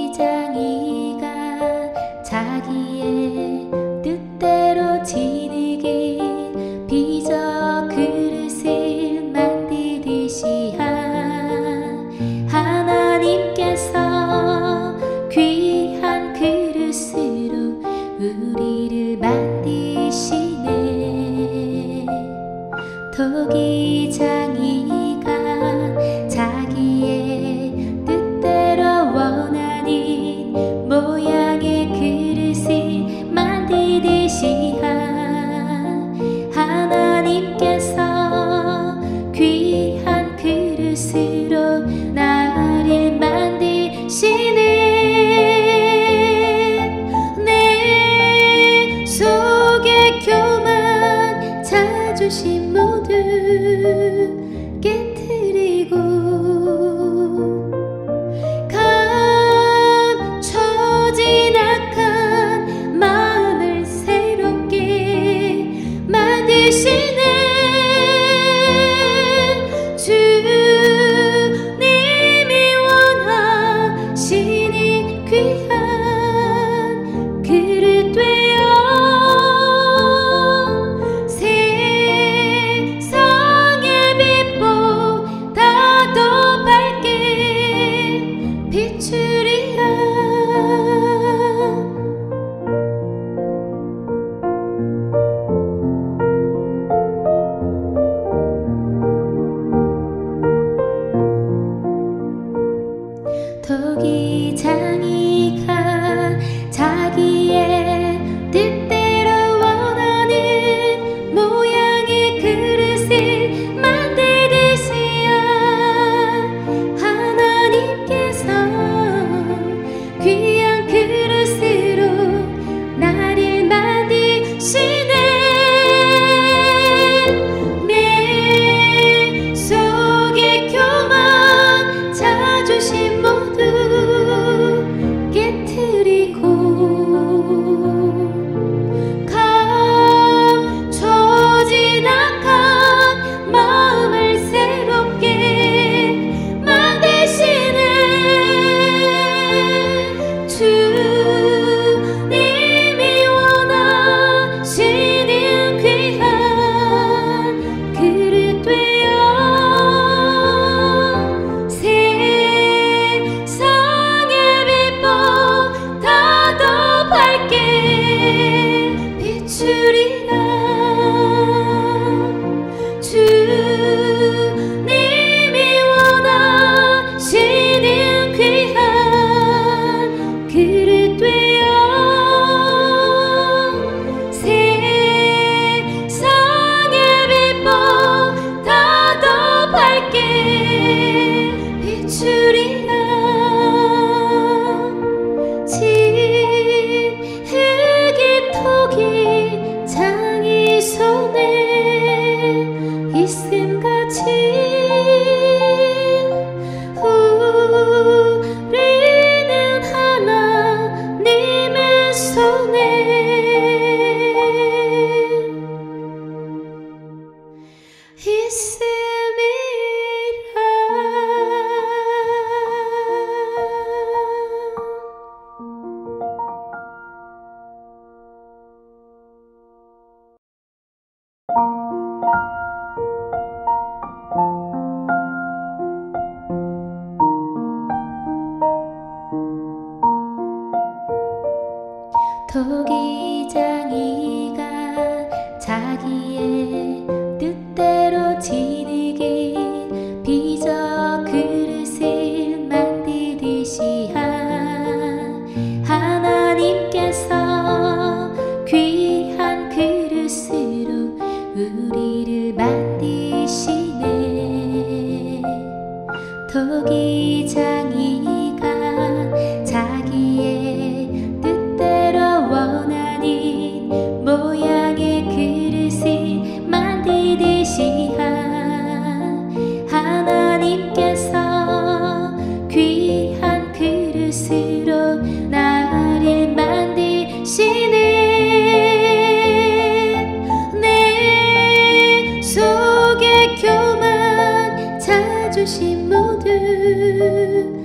토기장이가 자기의 기, 장 이가, 자기의 뜻대로 원하는 모양의 그릇을 만들듯이 하나님께서 귀한 그릇으로 나를 만드시 雨 토기장이가 자기의 뜻대로 지니기 빚어 그릇을 만드듯이야. 하나님께서 귀한 그릇으로 우리를 만드시네. 토기장 주신 모든